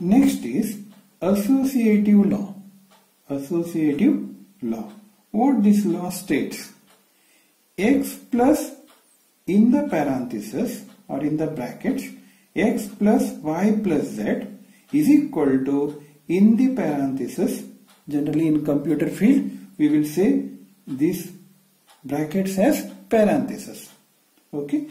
Next is associative law. Associative law. What this law states? x plus in the parenthesis or in the brackets x plus y plus z is equal to in the parenthesis generally in computer field we will say this brackets as parenthesis okay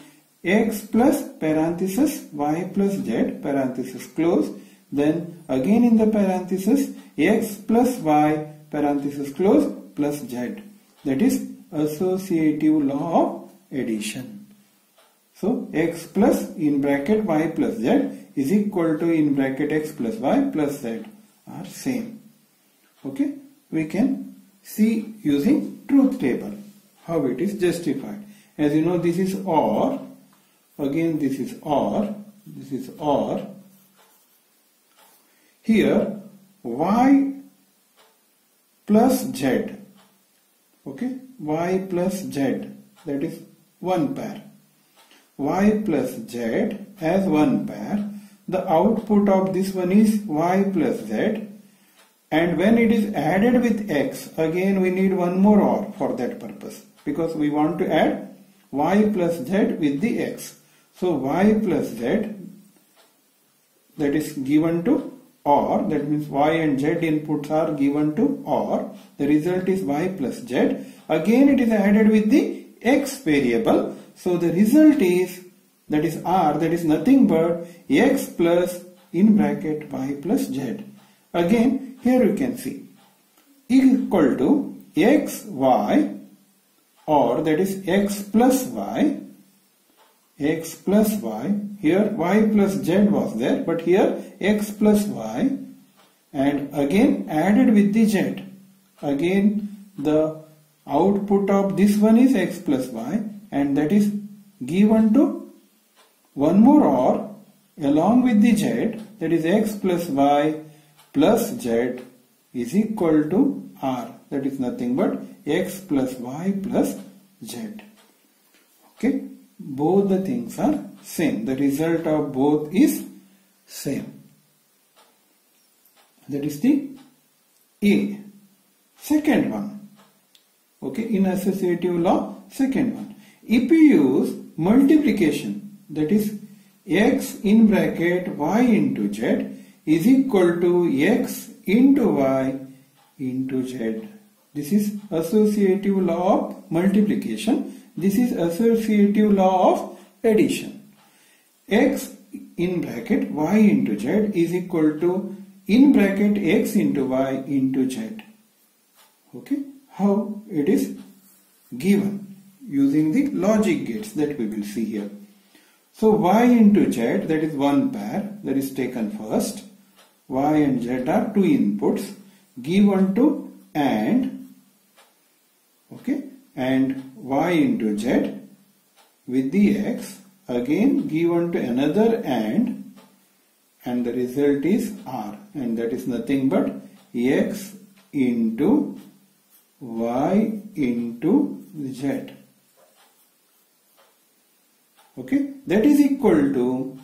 x plus parenthesis y plus z parenthesis close then again in the parenthesis x plus y parenthesis close plus z. That is associative law of addition. So x plus in bracket y plus z is equal to in bracket x plus y plus z are same. Okay? We can see using truth table how it is justified. As you know this is or. Again this is or. This is or here y plus z okay? y plus z that is one pair. y plus z as one pair. The output of this one is y plus z. And when it is added with x again we need one more or for that purpose. Because we want to add y plus z with the x. So y plus z that is given to or that means y and z inputs are given to or the result is y plus z. Again it is added with the x variable. So the result is that is r that is nothing but x plus in bracket y plus z. Again here you can see. Equal to x y or that is x plus y x plus y. Here y plus z was there but here x plus y and again added with the z. Again the output of this one is x plus y and that is given to one more or along with the z. That is x plus y plus z is equal to r. That is nothing but x plus y plus z. Okay both the things are same. The result of both is same. That is the a. Second one. Okay in associative law second one. If you use multiplication that is x in bracket y into z is equal to x into y into z. This is associative law of multiplication this is associative law of addition. X in bracket y into z is equal to in bracket x into y into z. Okay? How it is given using the logic gates that we will see here. So y into z that is one pair that is taken first. Y and z are two inputs given to and. Okay and y into z with the x again given to another and and the result is r. And that is nothing but x into y into z. Okay? That is equal to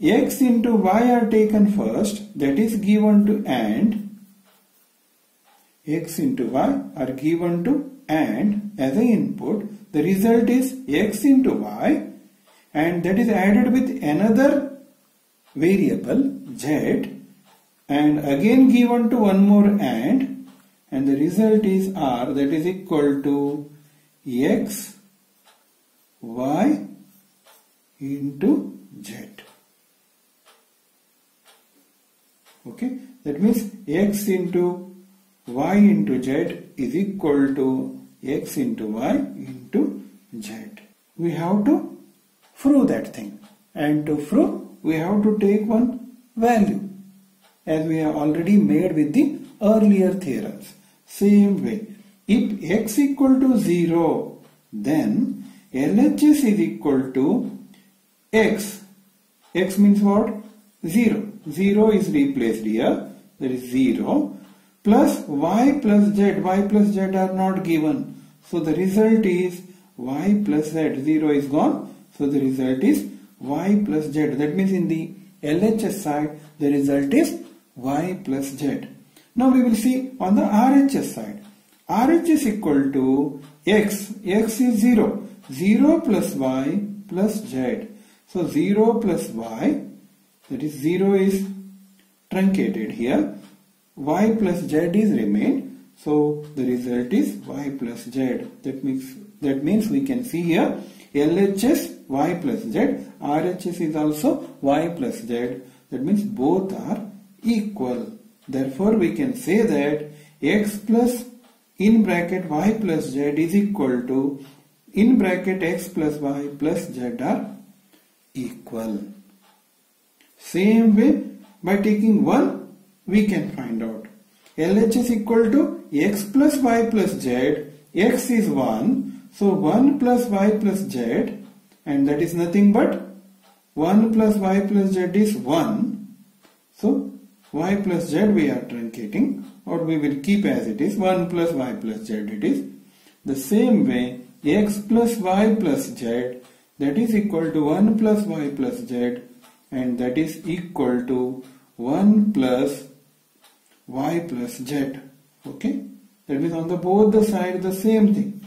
x into y are taken first. That is given to and. x into y are given to and as an input the result is x into y and that is added with another variable z and again given to one more and and the result is r that is equal to x y into z. Okay? That means x into y into z is equal to x into y into z. We have to prove that thing. And to prove we have to take one value. As we have already made with the earlier theorems. Same way if x equal to 0 then LHS is equal to x. X means what? 0 0 is replaced here. That is 0 plus y plus z y plus z are not given so the result is y plus z 0 is gone so the result is y plus z that means in the LHS side the result is y plus z. Now we will see on the RHS side. RH is equal to x. x is 0. 0 plus y plus z. So 0 plus y, that is 0 is truncated here. Y plus z is remained. So the result is y plus z. That means that means we can see here LHS y plus z, RHS is also y plus z. That means both are equal. Therefore we can say that x plus in bracket y plus z is equal to in bracket x plus y plus z are equal. Same way by taking 1 we can find out. LHS equal to x plus y plus z. x is 1. So 1 plus y plus z and that is nothing but 1 plus y plus z is 1. So y plus z we are truncating or we will keep as it is 1 plus y plus z it is. The same way x plus y plus z that is equal to 1 plus y plus z and that is equal to 1 plus y plus z. Okay? That means on the both the side the same thing.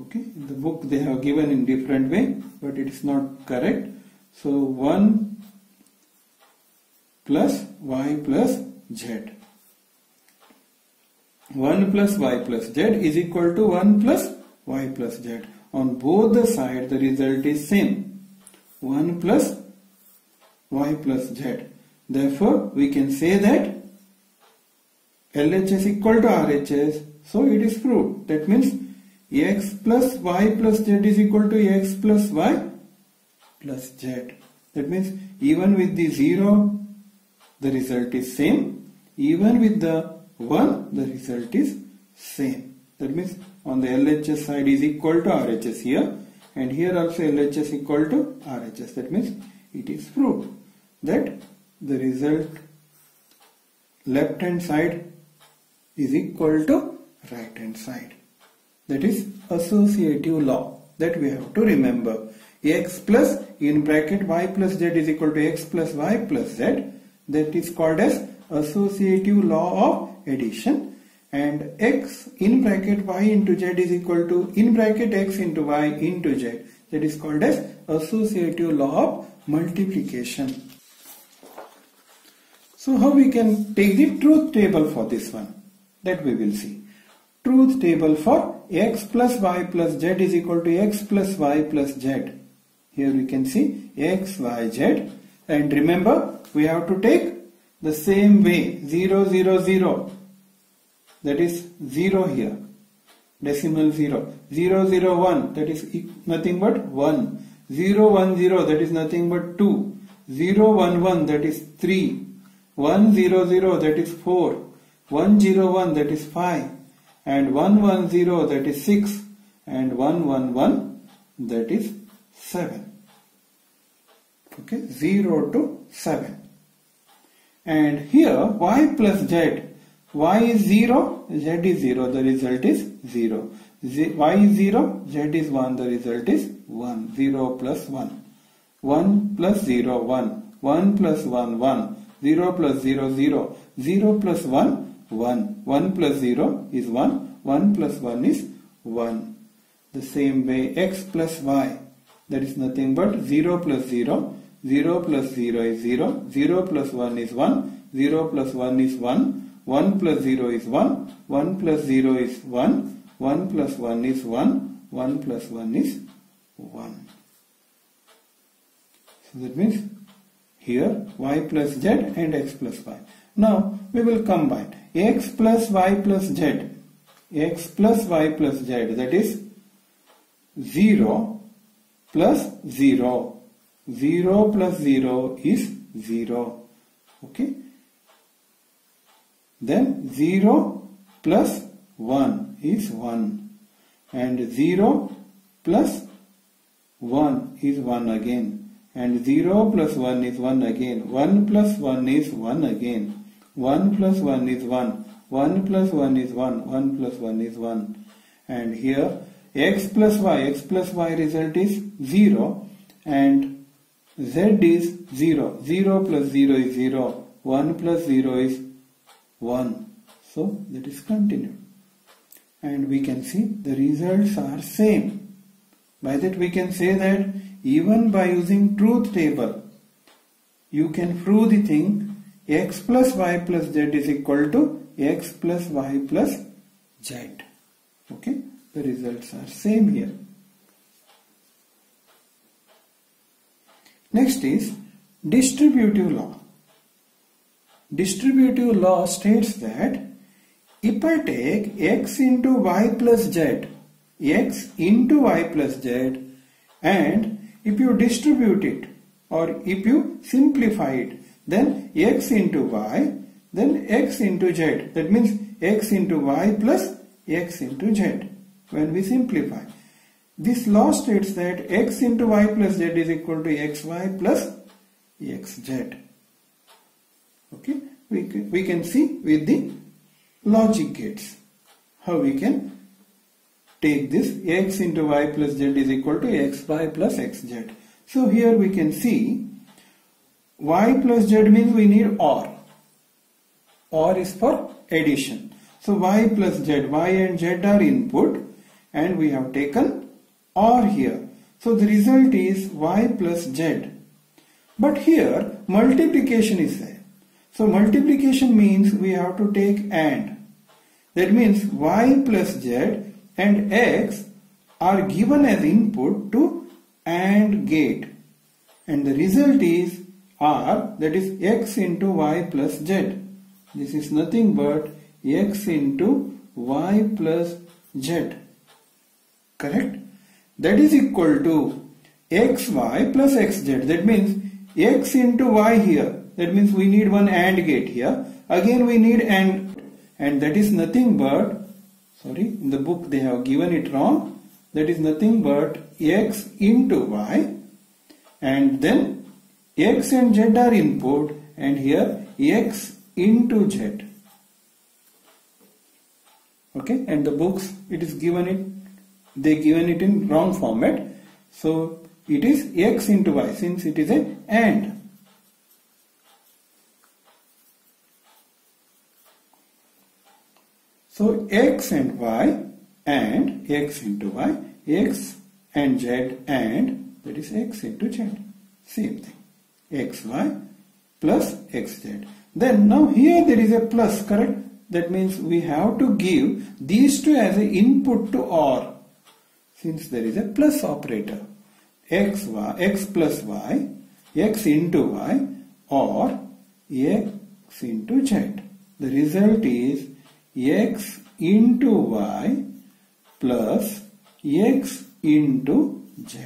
Okay? In the book they have given in different way but it is not correct. So 1 plus y plus z. 1 plus y plus z is equal to 1 plus y plus z. On both the sides the result is same. 1 plus y plus z. Therefore, we can say that LHS equal to RHS. So it is proved. That means x plus y plus z is equal to x plus y plus z. That means even with the 0, the result is same. Even with the 1, the result is same. That means on the LHS side is equal to RHS here. And here also LHS equal to RHS. That means it is proved that the result left hand side is equal to right hand side. That is associative law that we have to remember. x plus in bracket y plus z is equal to x plus y plus z. That is called as associative law of addition and x in bracket y into z is equal to in bracket x into y into z. That is called as associative law of multiplication. So how we can take the truth table for this one? That we will see. Truth table for x plus y plus z is equal to x plus y plus z. Here we can see x, y, z. And remember, we have to take the same way 0, 0, 0. That is 0 here. Decimal 0. 0, 0, 1. That is nothing but 1. 0, 1, 0. That is nothing but 2. 0, 1, 1. That is 3. 100 that is 4, 101 that is 5 and 110 that is 6 and 111 that is 7. Okay, 0 to 7. And here y plus z, y is 0, z is 0, the result is 0. Z, y is 0, z is 1, the result is 1. 0 plus 1. 1 plus 0, 1. 1 plus 1, 1. 0 plus 0, 0. 0 plus 1, 1. 1 plus 0 is 1. 1 plus 1 is 1. The same way x plus y. That is nothing but 0 plus 0. 0 plus 0 is 0. 0 plus 1 is 1. 0 plus 1 is 1. 1 plus 0 is 1. 1 plus 0 is 1. 1 plus 1 is 1. 1 plus 1 is 1. So that means here y plus z and x plus y. Now we will combine x plus y plus z. x plus y plus z that is 0 plus 0. 0 plus 0 is 0. Okay. Then 0 plus 1 is 1 and 0 plus 1 is 1 again and 0 plus 1 is 1 again. 1 plus 1 is 1 again. 1 plus 1 is 1 1 plus 1 is 1 1 plus 1 is 1 and here x plus y x plus y result is 0 and z is 0 0 plus 0 is 0 1 plus 0 is 1 so that is continued. And we can see the results are same. By that we can say that even by using truth table you can prove the thing. X plus y plus z is equal to x plus y plus z. Okay? The results are same here. Next is distributive law. Distributive law states that if I take x into y plus z, x into y plus z and if you distribute it or if you simplify it then x into y then x into z. That means x into y plus x into z when we simplify. This law states that x into y plus z is equal to xy plus xz. Okay, we can, we can see with the logic gates how we can take this x into y plus z is equal to xy plus xz. So here we can see y plus z means we need OR. OR is for addition. So y plus z, y and z are input and we have taken or here. So the result is y plus z. But here multiplication is there. So multiplication means we have to take AND. That means y plus z and x are given as input to AND gate. And the result is R that is x into y plus z. This is nothing but x into y plus z. Correct? that is equal to xy plus xz. That means x into y here. That means we need one AND gate here. Again we need AND and that is nothing but sorry in the book they have given it wrong. That is nothing but x into y and then x and z are input and here x into z. Okay and the books it is given it they given it in wrong format so it is x into y since it is a AND so x and y and x into y x and z and that is x into z. Same thing. Xy plus xz then now here there is a plus correct? That means we have to give these two as an input to OR since there is a plus operator. X, y, x plus y, x into y or x into z. The result is x into y plus x into z.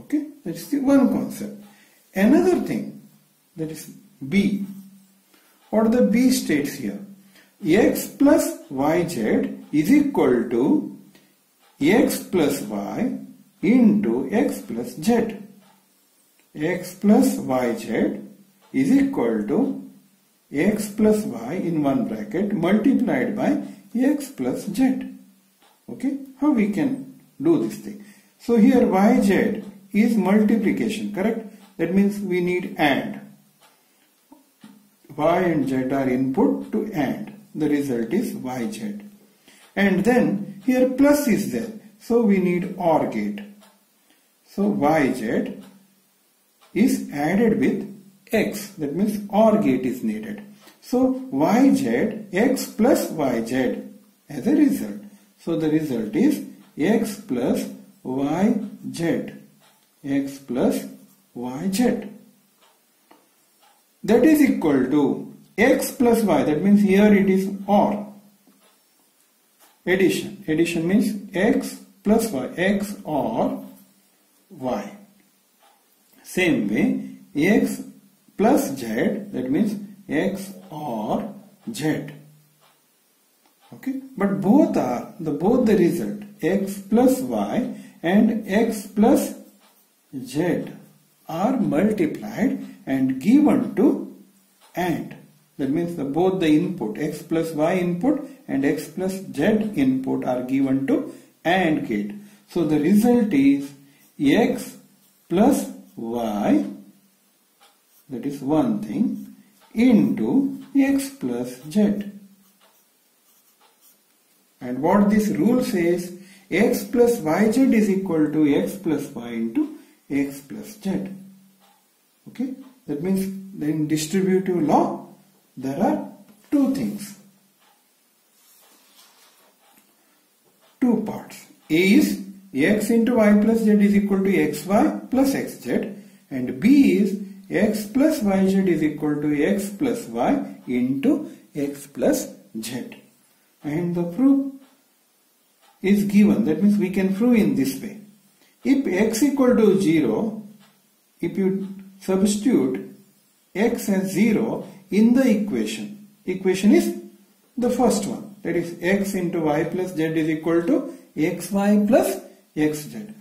Okay, that's the one concept. Another thing that is B. What are the B states here? x plus yz is equal to x plus y into x plus z. x plus yz is equal to x plus y in one bracket multiplied by x plus z. Okay, how we can do this thing? So here yz is multiplication, correct? That means we need AND. Y and Z are input to AND the result is yz. And then here plus is there. So we need OR gate. So yz is added with x. That means OR gate is needed. So yz x plus yz as a result. So the result is x plus yz. x plus yz. That is equal to x plus y that means here it is or addition addition means x plus y x or y same way x plus z that means x or z. Okay? But both are the both the result x plus y and x plus z are multiplied and given to AND. That means the, both the input x plus y input and x plus z input are given to AND gate. So the result is x plus y, that is one thing, into x plus z. And what this rule says, x plus yz is equal to x plus y into x plus z. Okay, that means in distributive law, there are two things. Two parts. A is x into y plus z is equal to xy plus xz and b is x plus yz is equal to x plus y into x plus z. And the proof is given. That means we can prove in this way. If x equal to 0, if you substitute x as 0 in the equation, equation is the first one. That is x into y plus z is equal to xy plus xz.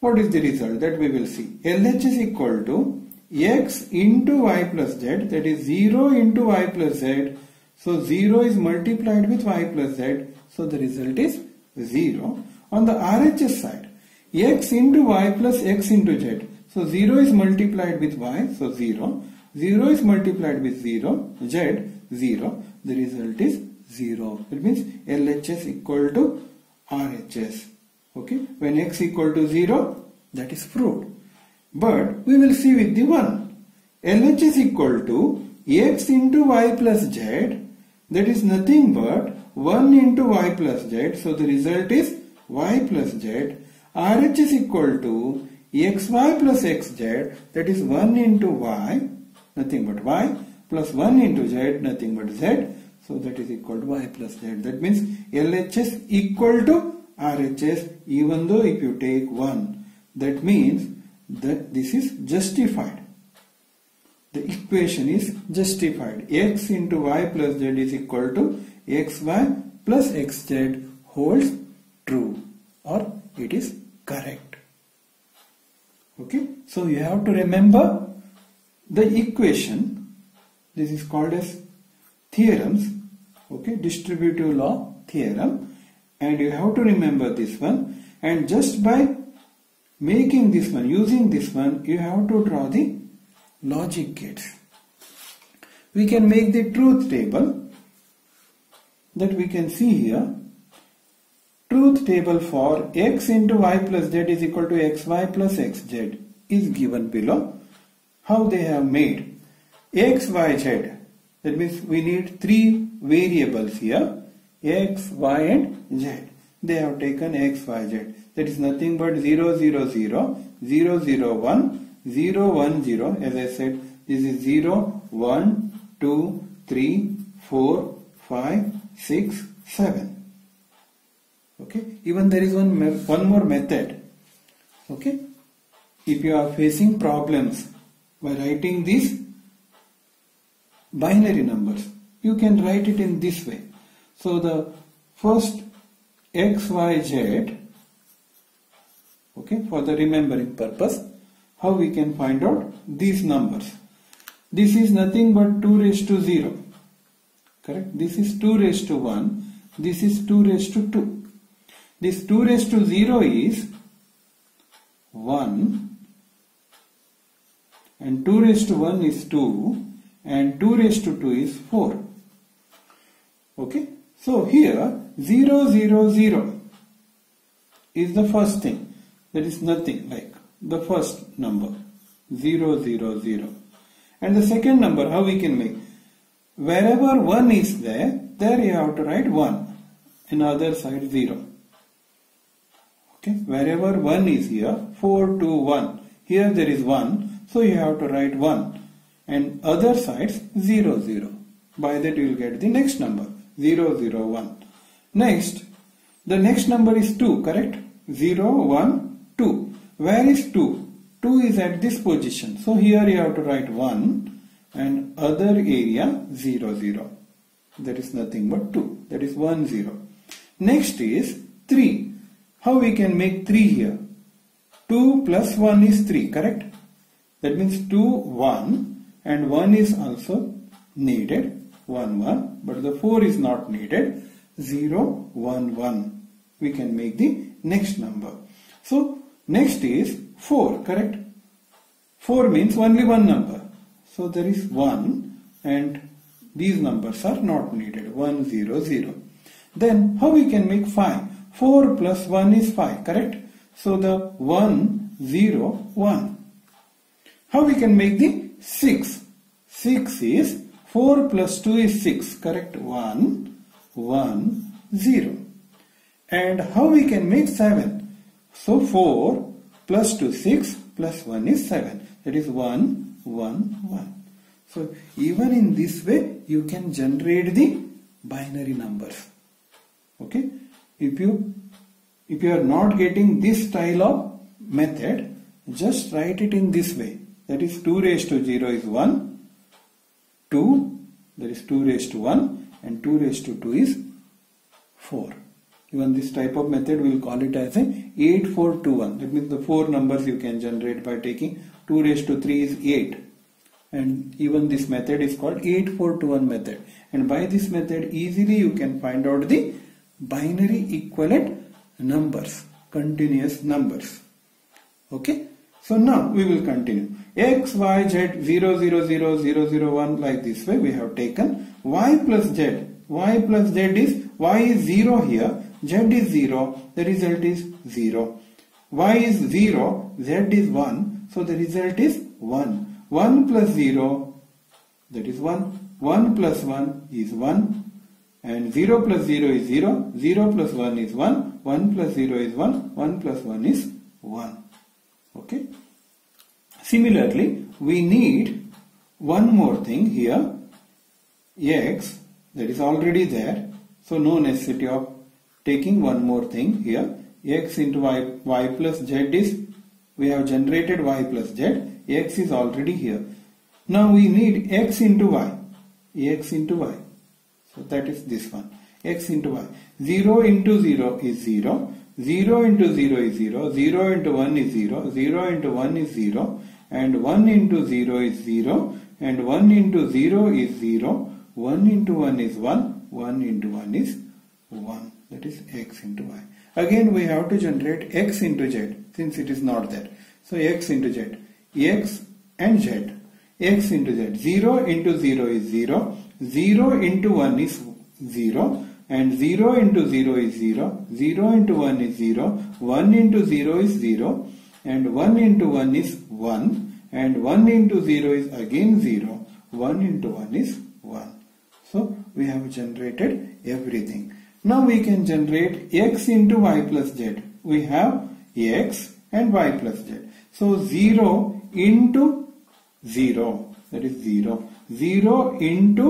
What is the result? That we will see. LH is equal to x into y plus z that is 0 into y plus z. So 0 is multiplied with y plus z. So the result is 0. On the RHS side, x into y plus x into z. So 0 is multiplied with y, so 0. 0 is multiplied with 0, z, 0. The result is 0. It means LHS equal to RHS. Okay, when x equal to 0, that is proved. But we will see with the 1. LHS is equal to x into y plus z, that is nothing but 1 into y plus z. So the result is y plus z. RH is equal to xy plus xz, that is 1 into y, nothing but y, plus 1 into z, nothing but z. So that is equal to y plus z. That means LHS equal to RHS even though if you take 1. That means that this is justified. The equation is justified. x into y plus z is equal to xy plus xz holds true or it is correct. Okay, so you have to remember the equation. This is called as theorems. Okay, distributive law theorem, and you have to remember this one. And just by making this one, using this one, you have to draw the logic gates. We can make the truth table that we can see here. Truth table for x into y plus z is equal to xy plus xz is given below. How they have made x, y, z. That means we need three variables here x, y and z. They have taken x, y, z. That is nothing but 0, 0, 0, 0, 0, 1, 0, 1, 0. As I said, this is 0, 1, 2, 3, 4, 5, 6, 7. Okay. Even there is one, one more method. Okay. If you are facing problems by writing these binary numbers, you can write it in this way. So the first x, y, z, okay, for the remembering purpose, how we can find out these numbers. This is nothing but 2 raised to 0. Correct? This is 2 raised to 1. This is 2 raised to 2. This 2 raised to 0 is 1 and 2 raised to 1 is 2 and 2 raised to 2 is 4. Okay. So here 0 0 0 is the first thing. That is nothing like the first number 0 0 0. And the second number how we can make? Wherever 1 is there, there you have to write 1. In other side 0. Okay, wherever 1 is here, 4 2 1. Here there is 1, so you have to write 1. And other sides 0 0. By that you will get the next number 0 0 1. Next, the next number is 2, correct? 0 1 2. Where is 2? 2 is at this position. So here you have to write 1 and other area 0 0. There is nothing but 2. That is 1 0. Next is 3. How we can make 3 here? 2 plus 1 is 3, correct? That means 2, 1 and 1 is also needed, 1, 1, but the 4 is not needed, 0, 1, 1. we can make the next number. So next is 4, correct? 4 means only one number. So there is 1 and these numbers are not needed. 1, 0, 0. Then how we can make 5? 4 plus 1 is 5, correct? So the 1, 0, 1. How we can make the 6? 6 is 4 plus 2 is 6, correct? 1, 1, 0. And how we can make 7? So 4 plus 2 6 plus 1 is 7. That is 1 1 1. So even in this way you can generate the binary numbers. Okay. If you if you are not getting this style of method just write it in this way. That is 2 raised to 0 is 1. 2 that is 2 raised to 1 and 2 raised to 2 is 4. Even this type of method we will call it as a 8421. That means the four numbers you can generate by taking 2 raised to 3 is 8. And even this method is called 8421 method. And by this method easily you can find out the binary equivalent numbers, continuous numbers. Okay. So now we will continue. X, Y, Z, 0, 0, 0, 0, 0, 1 like this way we have taken. Y plus Z. Y plus Z is Y is 0 here z is 0, the result is 0. y is 0, z is 1, so the result is 1. 1 plus 0, that is 1. 1 plus 1 is 1. And 0 plus 0 is 0. 0 plus 1 is 1. 1 plus 0 is 1. 1 plus 1 is 1. Okay. Similarly, we need one more thing here. x that is already there. So no necessity of taking one more thing here. X into y, y plus z is we have generated y plus z. X is already here. Now we need x into y. X into y. So that is this one. X into y. 0 into 0 is 0 0 into 0 is 0 0 into 1 is 0 0 into 1 is 0 and 1 into 0 is 0 and 1 into 0 is 0 1 into 1 is 1 1 into 1 is 1 that is x into y. Again we have to generate x into z since it is not there. So x into z. x and z. x into z. 0 into 0 is 0. 0 into 1 is 0 and 0 into 0 is 0. 0 into 1 is 0. 1 into 0 is 0 and 1 into 1 is 1 and 1 into 0 is again 0. 1 into 1 is 1. So we have generated everything. Now we can generate x into y plus z. We have x and y plus z. So 0 into 0 that is 0. 0 into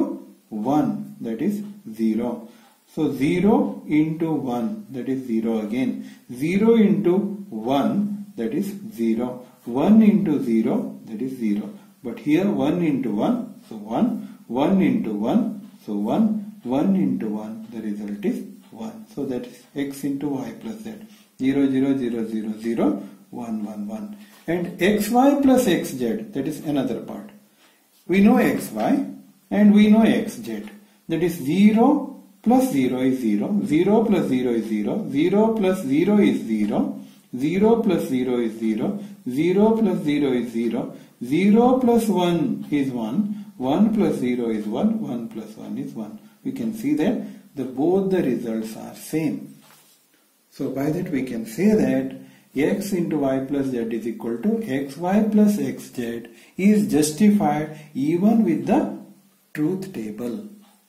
1 that is 0. So 0 into 1 that is 0 again. 0 into 1 that is 0. 1 into 0 that is 0. But here 1 into 1 so 1. 1 into 1 so 1. 1 into 1 the result is 1 so that is x into y plus z. 0 0 0 0 0 1 1 1 and xy plus xz that is another part. We know xy and we know xz. That is 0 plus 0 is 0 0 plus 0 is 0 0 plus 0 is 0 0 plus 0 is 0 0 plus 0 is 0 0 plus 1 is 1 1 plus 0 is 1 1 plus 1 is 1 we can see that the both the results are same. So by that we can say that x into y plus z is equal to xy plus xz is justified even with the truth table.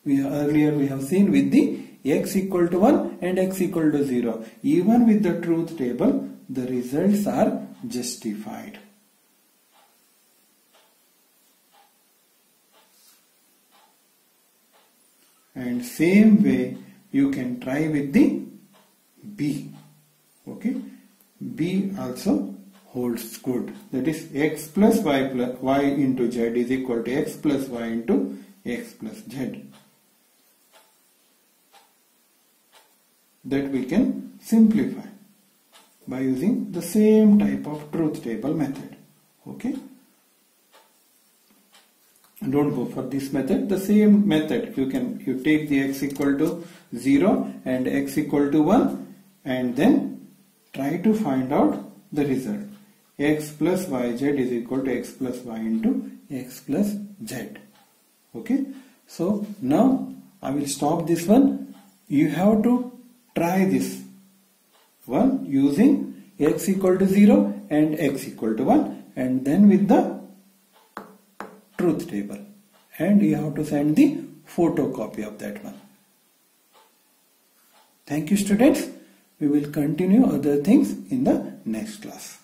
We earlier we have seen with the x equal to 1 and x equal to 0. Even with the truth table the results are justified. And same way you can try with the b. Okay? B also holds good. That is x plus y plus y into z is equal to x plus y into x plus z. That we can simplify by using the same type of truth table method. Okay don't go for this method the same method you can you take the x equal to 0 and x equal to 1 and then try to find out the result. x plus yz is equal to x plus y into x plus z. Okay. So now I will stop this one. You have to try this one using x equal to 0 and x equal to 1 and then with the truth table and you have to send the photocopy of that one. Thank you students. We will continue other things in the next class.